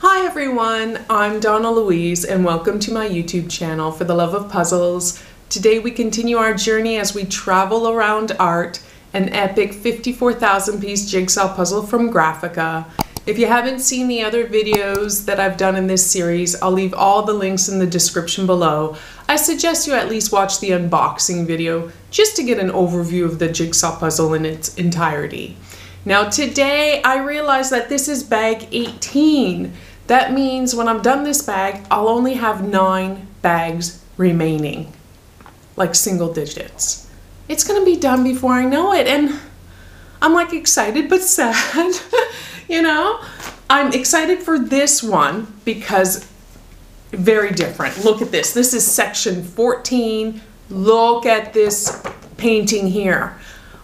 Hi everyone, I'm Donna Louise and welcome to my YouTube channel for the love of puzzles. Today we continue our journey as we travel around art, an epic 54,000 piece jigsaw puzzle from Grafika. If you haven't seen the other videos that I've done in this series, I'll leave all the links in the description below. I suggest you at least watch the unboxing video just to get an overview of the jigsaw puzzle in its entirety. Now today I realized that this is bag 18. That means when I'm done this bag, I'll only have nine bags remaining, like single digits. It's gonna be done before I know it and I'm like excited but sad. you know? I'm excited for this one because very different. Look at this. This is section 14. Look at this painting here.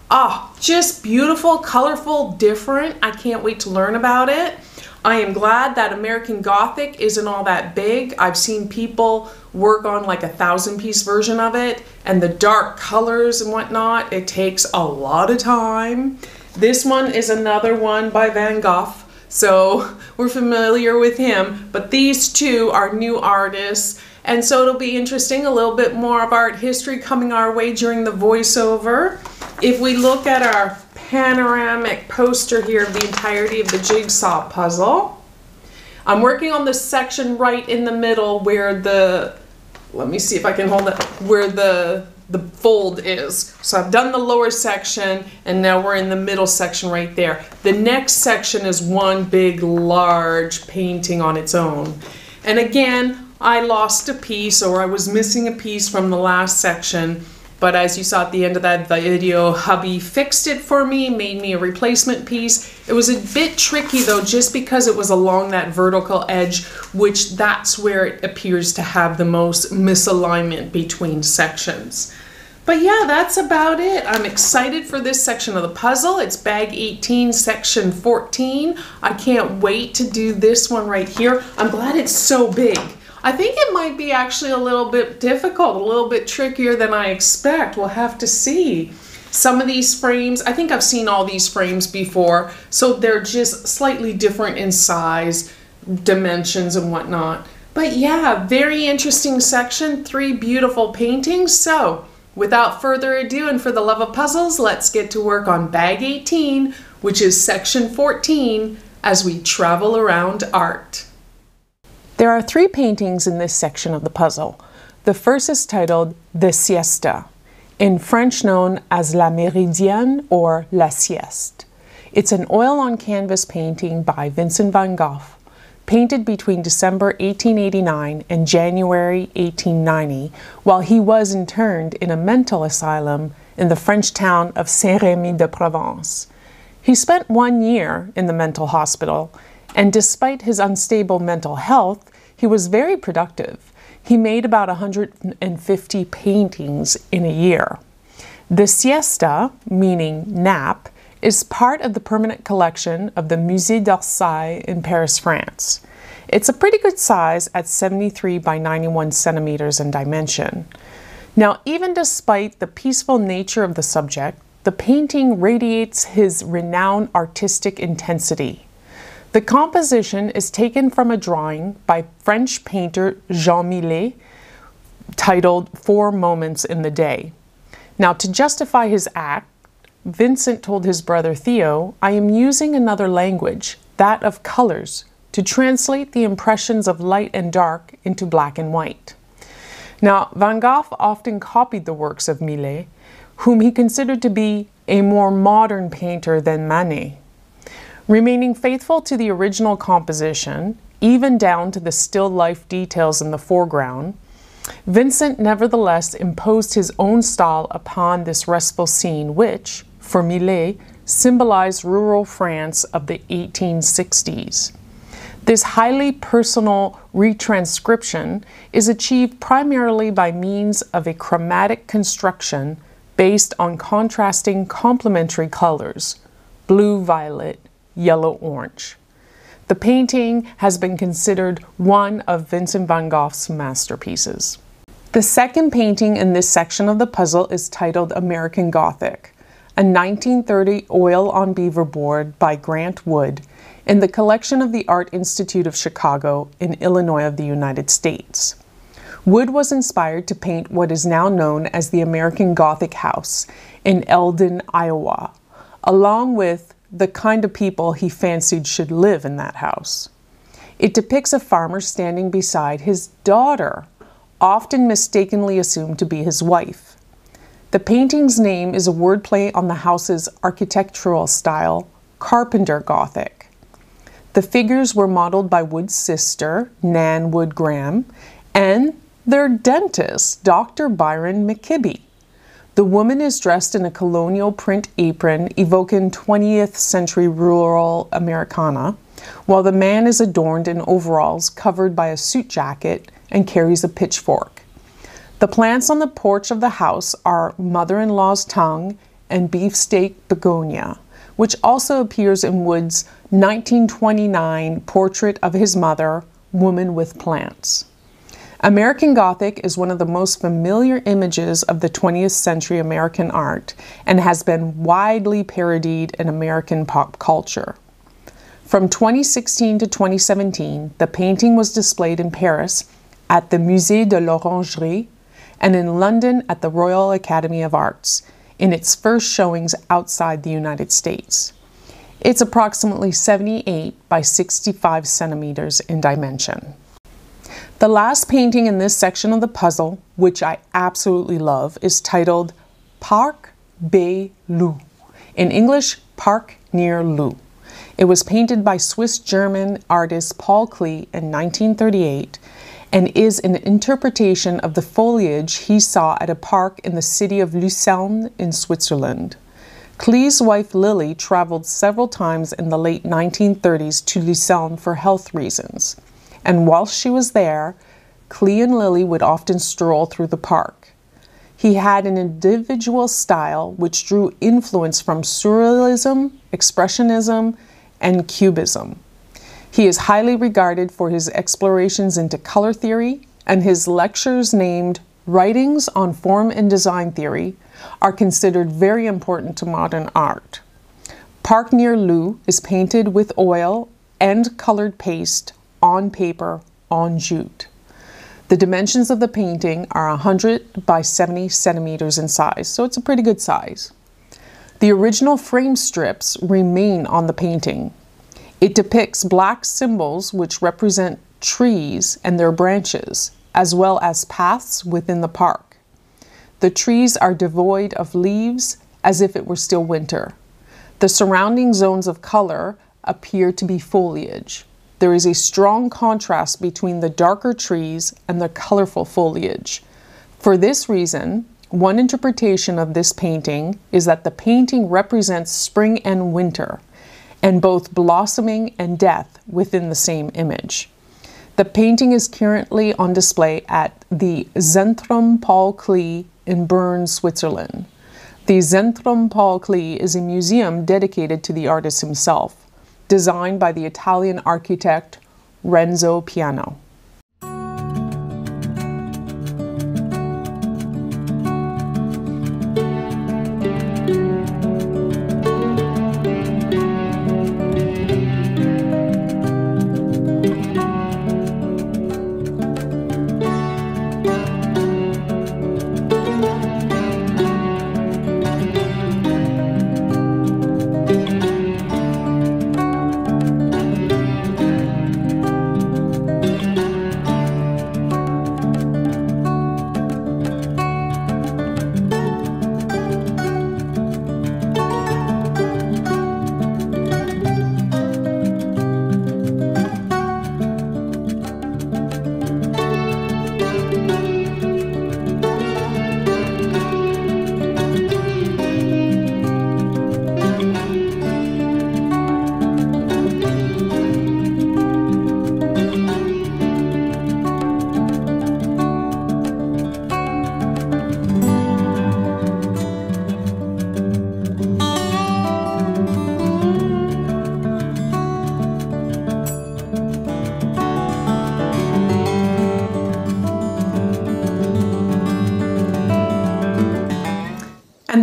Oh, just beautiful, colorful, different. I can't wait to learn about it. I am glad that American Gothic isn't all that big. I've seen people work on like a thousand piece version of it and the dark colors and whatnot, it takes a lot of time. This one is another one by Van Gogh, so we're familiar with him, but these two are new artists, and so it'll be interesting, a little bit more of art history coming our way during the voiceover. If we look at our panoramic poster here of the entirety of the jigsaw puzzle, I'm working on the section right in the middle where the, let me see if I can hold it, where the the fold is. So I've done the lower section and now we're in the middle section right there. The next section is one big large painting on its own. And again, I lost a piece or I was missing a piece from the last section but as you saw at the end of that video, hubby fixed it for me, made me a replacement piece. It was a bit tricky though, just because it was along that vertical edge, which that's where it appears to have the most misalignment between sections. But yeah, that's about it. I'm excited for this section of the puzzle. It's bag 18, section 14. I can't wait to do this one right here. I'm glad it's so big. I think it might be actually a little bit difficult, a little bit trickier than I expect. We'll have to see. Some of these frames, I think I've seen all these frames before, so they're just slightly different in size, dimensions, and whatnot. But yeah, very interesting section, three beautiful paintings. So without further ado, and for the love of puzzles, let's get to work on bag 18, which is section 14, as we travel around art. There are three paintings in this section of the puzzle. The first is titled The Siesta, in French known as La Méridienne or La Sieste. It's an oil on canvas painting by Vincent van Gogh, painted between December 1889 and January 1890 while he was interned in a mental asylum in the French town of Saint-Rémy-de-Provence. He spent one year in the mental hospital and despite his unstable mental health, he was very productive. He made about 150 paintings in a year. The siesta, meaning nap, is part of the permanent collection of the Musée d'Orsay in Paris, France. It's a pretty good size at 73 by 91 centimeters in dimension. Now, even despite the peaceful nature of the subject, the painting radiates his renowned artistic intensity. The composition is taken from a drawing by French painter Jean Millet titled Four Moments in the Day. Now, to justify his act, Vincent told his brother Theo, I am using another language, that of colors, to translate the impressions of light and dark into black and white. Now, Van Gogh often copied the works of Millet, whom he considered to be a more modern painter than Manet. Remaining faithful to the original composition, even down to the still life details in the foreground, Vincent nevertheless imposed his own style upon this restful scene, which, for Millet, symbolized rural France of the 1860s. This highly personal retranscription is achieved primarily by means of a chromatic construction based on contrasting complementary colors blue violet, yellow orange. The painting has been considered one of Vincent van Gogh's masterpieces. The second painting in this section of the puzzle is titled American Gothic, a 1930 oil on beaver board by Grant Wood in the collection of the Art Institute of Chicago in Illinois of the United States. Wood was inspired to paint what is now known as the American Gothic house in Eldon, Iowa, along with the kind of people he fancied should live in that house. It depicts a farmer standing beside his daughter, often mistakenly assumed to be his wife. The painting's name is a wordplay on the house's architectural style, Carpenter Gothic. The figures were modeled by Wood's sister, Nan Wood Graham, and their dentist, Dr. Byron McKeeby. The woman is dressed in a colonial print apron evoking 20th century rural Americana, while the man is adorned in overalls covered by a suit jacket and carries a pitchfork. The plants on the porch of the house are mother in law's tongue and beefsteak begonia, which also appears in Wood's 1929 portrait of his mother, Woman with Plants. American Gothic is one of the most familiar images of the 20th century American art and has been widely parodied in American pop culture. From 2016 to 2017, the painting was displayed in Paris at the Musée de l'Orangerie and in London at the Royal Academy of Arts in its first showings outside the United States. It's approximately 78 by 65 centimeters in dimension. The last painting in this section of the puzzle, which I absolutely love, is titled Park bei Lu. In English, Park near Lu. It was painted by Swiss German artist Paul Klee in 1938 and is an interpretation of the foliage he saw at a park in the city of Lucerne in Switzerland. Klee's wife Lily traveled several times in the late 1930s to Lucerne for health reasons and while she was there, Klee and Lily would often stroll through the park. He had an individual style which drew influence from Surrealism, Expressionism, and Cubism. He is highly regarded for his explorations into color theory, and his lectures named Writings on Form and Design Theory are considered very important to modern art. Park near Lu is painted with oil and colored paste on paper on jute. The dimensions of the painting are 100 by 70 centimeters in size, so it's a pretty good size. The original frame strips remain on the painting. It depicts black symbols which represent trees and their branches, as well as paths within the park. The trees are devoid of leaves as if it were still winter. The surrounding zones of color appear to be foliage there is a strong contrast between the darker trees and the colorful foliage. For this reason, one interpretation of this painting is that the painting represents spring and winter, and both blossoming and death within the same image. The painting is currently on display at the Zentrum Paul Klee in Bern, Switzerland. The Zentrum Paul Klee is a museum dedicated to the artist himself designed by the Italian architect Renzo Piano.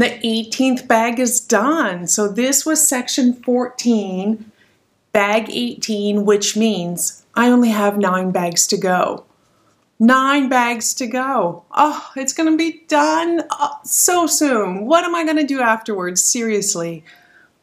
The 18th bag is done. So this was section 14 bag 18, which means I only have nine bags to go. Nine bags to go. Oh, it's going to be done oh, so soon. What am I going to do afterwards? Seriously,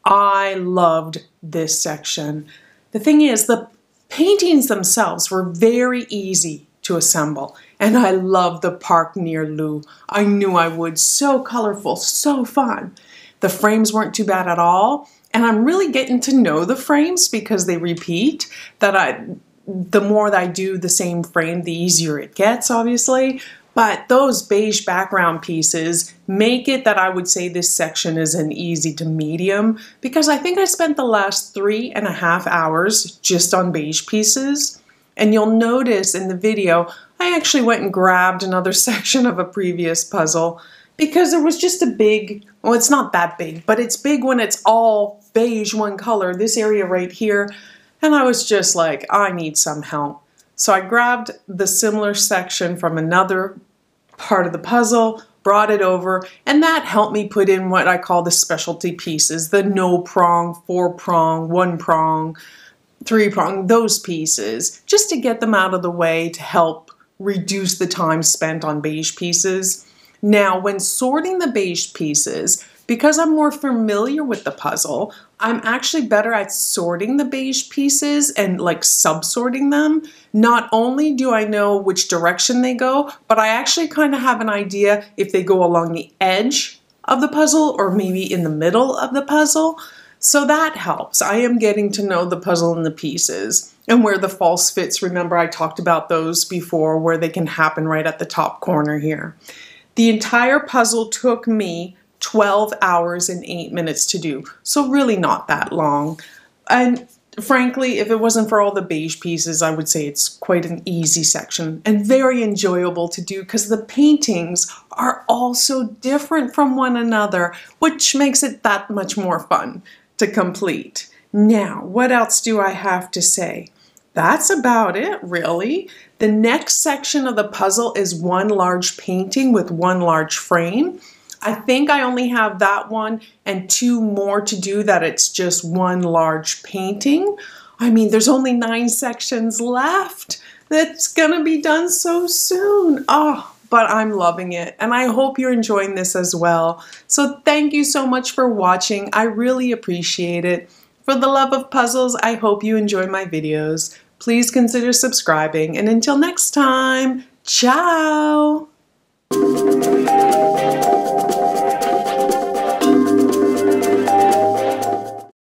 I loved this section. The thing is, the paintings themselves were very easy to assemble, and I loved the park near Lu. I knew I would. So colorful, so fun. The frames weren't too bad at all, and I'm really getting to know the frames because they repeat. That I the more that I do the same frame, the easier it gets, obviously. But those beige background pieces make it that I would say this section is an easy to medium because I think I spent the last three and a half hours just on beige pieces. And you'll notice in the video, I actually went and grabbed another section of a previous puzzle because there was just a big, well, it's not that big, but it's big when it's all beige one color, this area right here. And I was just like, I need some help. So I grabbed the similar section from another part of the puzzle, brought it over, and that helped me put in what I call the specialty pieces, the no prong, four prong, one prong, three prong, those pieces, just to get them out of the way to help reduce the time spent on beige pieces. Now, when sorting the beige pieces, because I'm more familiar with the puzzle, I'm actually better at sorting the beige pieces and like subsorting them. Not only do I know which direction they go, but I actually kind of have an idea if they go along the edge of the puzzle or maybe in the middle of the puzzle. So that helps. I am getting to know the puzzle and the pieces and where the false fits. Remember, I talked about those before where they can happen right at the top corner here. The entire puzzle took me 12 hours and 8 minutes to do. So really not that long. And frankly, if it wasn't for all the beige pieces, I would say it's quite an easy section and very enjoyable to do because the paintings are all so different from one another, which makes it that much more fun to complete. Now, what else do I have to say? That's about it, really. The next section of the puzzle is one large painting with one large frame. I think I only have that one and two more to do that it's just one large painting. I mean, there's only nine sections left. That's gonna be done so soon. Oh, but I'm loving it and I hope you're enjoying this as well. So thank you so much for watching. I really appreciate it. For the love of puzzles, I hope you enjoy my videos. Please consider subscribing and until next time, ciao!